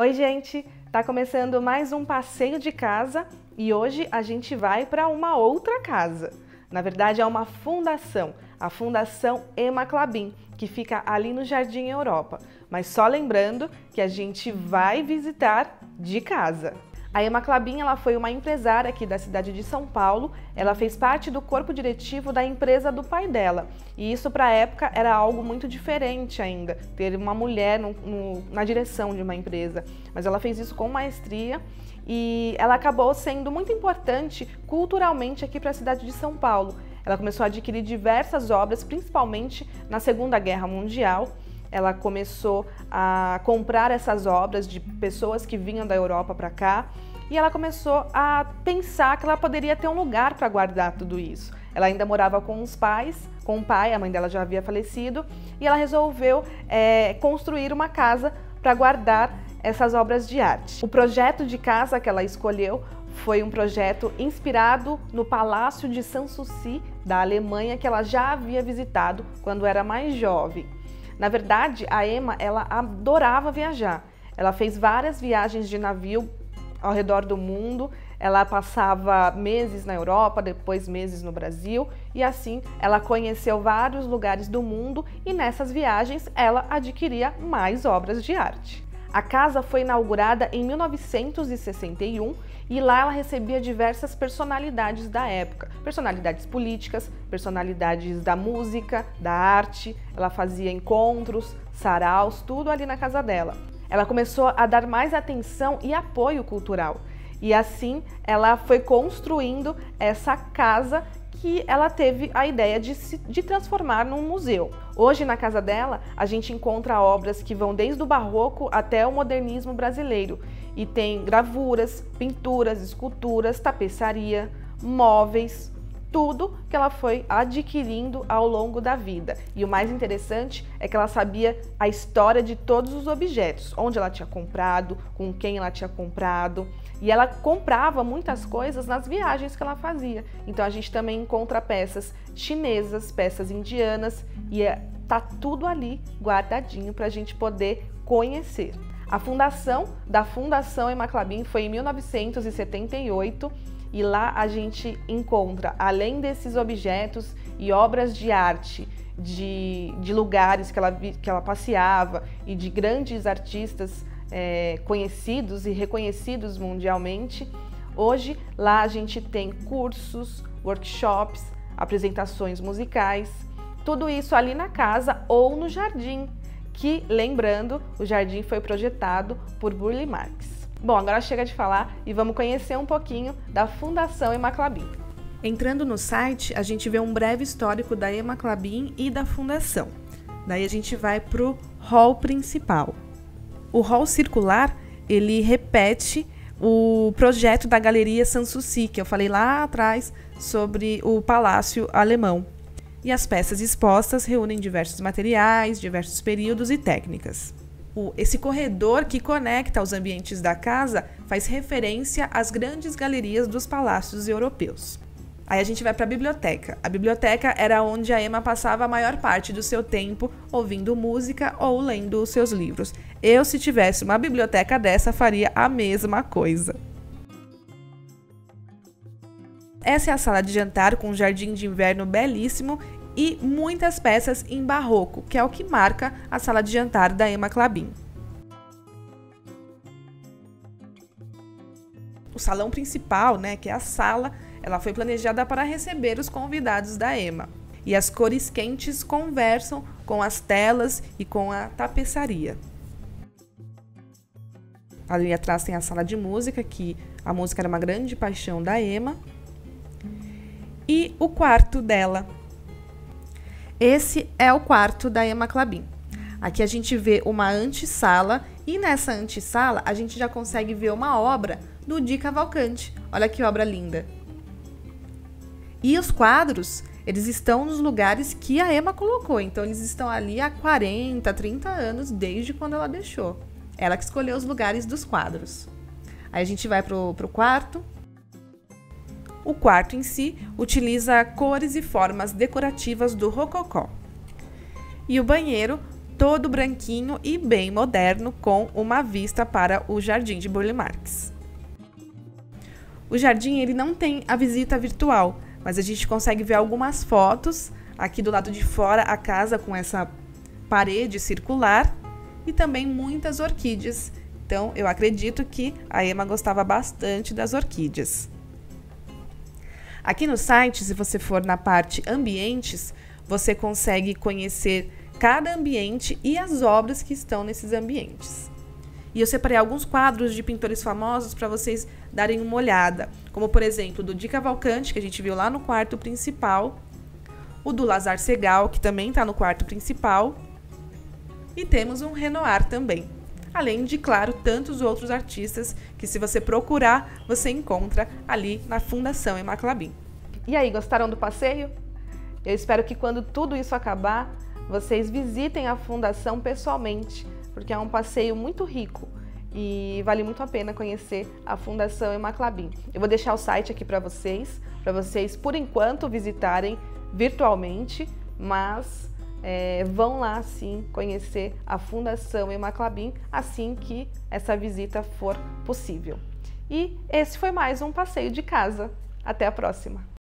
Oi, gente! Tá começando mais um passeio de casa e hoje a gente vai para uma outra casa. Na verdade, é uma fundação, a Fundação Emma Clabin, que fica ali no Jardim Europa. Mas só lembrando que a gente vai visitar de casa. A Emma Clabin ela foi uma empresária aqui da cidade de São Paulo. Ela fez parte do corpo diretivo da empresa do pai dela. E isso para a época era algo muito diferente ainda, ter uma mulher no, no, na direção de uma empresa. Mas ela fez isso com maestria e ela acabou sendo muito importante culturalmente aqui para a cidade de São Paulo. Ela começou a adquirir diversas obras, principalmente na Segunda Guerra Mundial ela começou a comprar essas obras de pessoas que vinham da Europa para cá e ela começou a pensar que ela poderia ter um lugar para guardar tudo isso. Ela ainda morava com os pais, com o pai, a mãe dela já havia falecido, e ela resolveu é, construir uma casa para guardar essas obras de arte. O projeto de casa que ela escolheu foi um projeto inspirado no Palácio de Sanssouci da Alemanha que ela já havia visitado quando era mais jovem. Na verdade, a Emma, ela adorava viajar. Ela fez várias viagens de navio ao redor do mundo. Ela passava meses na Europa, depois meses no Brasil, e assim ela conheceu vários lugares do mundo e nessas viagens ela adquiria mais obras de arte. A casa foi inaugurada em 1961 e lá ela recebia diversas personalidades da época, personalidades políticas, personalidades da música, da arte. Ela fazia encontros, saraus, tudo ali na casa dela. Ela começou a dar mais atenção e apoio cultural. E assim ela foi construindo essa casa que ela teve a ideia de se de transformar num museu. Hoje, na casa dela, a gente encontra obras que vão desde o barroco até o modernismo brasileiro e tem gravuras, pinturas, esculturas, tapeçaria, móveis, tudo que ela foi adquirindo ao longo da vida. E o mais interessante é que ela sabia a história de todos os objetos, onde ela tinha comprado, com quem ela tinha comprado. E ela comprava muitas coisas nas viagens que ela fazia. Então a gente também encontra peças chinesas, peças indianas e é, tá tudo ali guardadinho para a gente poder conhecer. A fundação da Fundação Emaclabim foi em 1978 e lá a gente encontra, além desses objetos e obras de arte, de, de lugares que ela, que ela passeava e de grandes artistas é, conhecidos e reconhecidos mundialmente, hoje lá a gente tem cursos, workshops, apresentações musicais, tudo isso ali na casa ou no jardim, que, lembrando, o jardim foi projetado por Burle Marx. Bom, agora chega de falar e vamos conhecer um pouquinho da Fundação Emma Clabin. Entrando no site, a gente vê um breve histórico da Emma Clabin e da Fundação. Daí a gente vai para o hall principal. O hall circular, ele repete o projeto da Galeria Sanssouci, que eu falei lá atrás sobre o Palácio Alemão. E as peças expostas reúnem diversos materiais, diversos períodos e técnicas o, esse corredor que conecta os ambientes da casa faz referência às grandes galerias dos palácios europeus. Aí a gente vai para a biblioteca. A biblioteca era onde a Emma passava a maior parte do seu tempo ouvindo música ou lendo os seus livros. Eu, se tivesse uma biblioteca dessa, faria a mesma coisa. Essa é a sala de jantar com um jardim de inverno belíssimo e muitas peças em barroco, que é o que marca a sala de jantar da Emma Clabin. O salão principal, né, que é a sala, ela foi planejada para receber os convidados da Emma. E as cores quentes conversam com as telas e com a tapeçaria. Ali atrás tem a sala de música, que a música era uma grande paixão da Emma. E o quarto dela, esse é o quarto da Emma Clabin. Aqui a gente vê uma antessala e nessa antessala a gente já consegue ver uma obra do Di Cavalcante. Olha que obra linda. E os quadros, eles estão nos lugares que a Emma colocou. Então eles estão ali há 40, 30 anos, desde quando ela deixou. Ela que escolheu os lugares dos quadros. Aí a gente vai pro, pro quarto. O quarto em si utiliza cores e formas decorativas do rococó. E o banheiro todo branquinho e bem moderno, com uma vista para o Jardim de Burle Marx. O jardim ele não tem a visita virtual, mas a gente consegue ver algumas fotos aqui do lado de fora a casa com essa parede circular e também muitas orquídeas. Então, eu acredito que a Emma gostava bastante das orquídeas. Aqui no site, se você for na parte ambientes, você consegue conhecer cada ambiente e as obras que estão nesses ambientes. E eu separei alguns quadros de pintores famosos para vocês darem uma olhada, como por exemplo do Di Cavalcante, que a gente viu lá no quarto principal, o do Lazar Segal, que também está no quarto principal, e temos um Renoir também. Além de, claro, tantos outros artistas que, se você procurar, você encontra ali na Fundação Emaclabim. E aí, gostaram do passeio? Eu espero que quando tudo isso acabar, vocês visitem a Fundação pessoalmente, porque é um passeio muito rico e vale muito a pena conhecer a Fundação Emaclabim. Eu vou deixar o site aqui para vocês, para vocês, por enquanto, visitarem virtualmente, mas é, vão lá sim conhecer a Fundação Emaclabim assim que essa visita for possível. E esse foi mais um passeio de casa. Até a próxima!